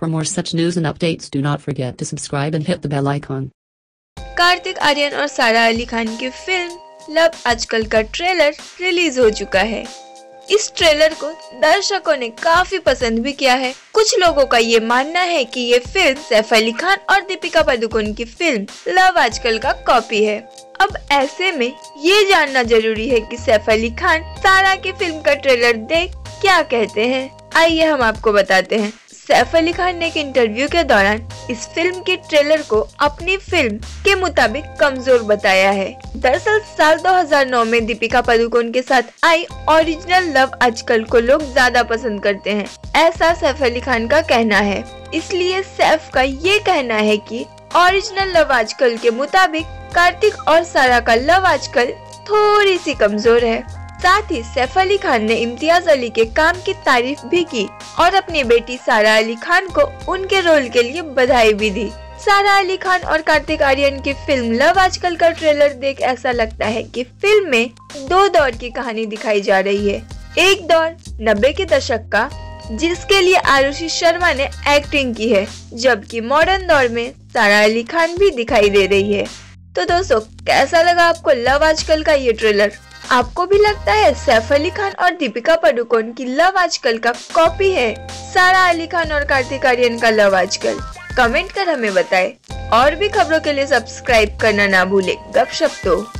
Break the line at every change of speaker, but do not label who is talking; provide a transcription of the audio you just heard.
For more such news and updates, do not forget to subscribe and hit the bell icon.
Kartik Aaryan और सारा अली खान की film love आजकल का trailer release हो चुका है। इस ट्रेलर को दर्शकों ने काफ़ी पसंद भी किया है। कुछ लोगों का ये मानना है कि ये फ़िल्म सैफ अली खान और दीपिका पादुकोण की फ़िल्म लव आजकल का कॉपी है। अब ऐसे में ये जानना ज़रूरी है कि सैफ अली खान सारा की फ़िल्म का ट्रेलर देख क्या कहते हैं। आइए हम आपको बताते हैं। सैफ अली खान ने एक इंटरव्यू के दौरान इस फ़िल्म के ट्रेलर को अपनी फ़िल्म के मुताबिक कमज़ोर बताया है। दरअसल, साल 2009 में दीपिका पादुकोण के साथ आई ओरिजिनल लव आजकल को लोग ज़्यादा पसंद करते हैं। ऐसा सैफ अली खान का कहना है। इसलिए सैफ का ये कहना है कि ओरिजिनल लव आजकल के मुताबिक कार्तिक और सारा का लव आजकल थोड़ी सी कमज़ोर है। साथ ही सैफ अली खान ने इम्तियाज़ अली के काम की तारीफ़ भी की और अपनी बेटी सारा अली खान को उनके रोल के लिए बधाई भी दी। सारा अली खान और कार्तिक आर्यन की फ़िल्म लव आजकल का ट्रेलर देख ऐसा लगता है कि फ़िल्म में दो दौर की कहानी दिखाई जा रही है। एक दौर नब्बे के दशक का, जिसके लिए आरुषि शर्मा ने एक्टिंग की है, जबकि मॉडर्न दौर में सारा अली खान भी दिखाई दे रही है। तो दोस्तों, कैसा लगा आपको लव आजकल का ये ट्रेलर आपको भी लगता है सैफ अली खान और दीपिका पादुकोण की लव आजकल का कॉपी है? सारा अली खान और कार्तिक आर्यन का लव आजकल। कमेंट कर हमें बताएँ। और भी खबरों के लिए सब्सक्राइब करना ना भूले। गपशप तो।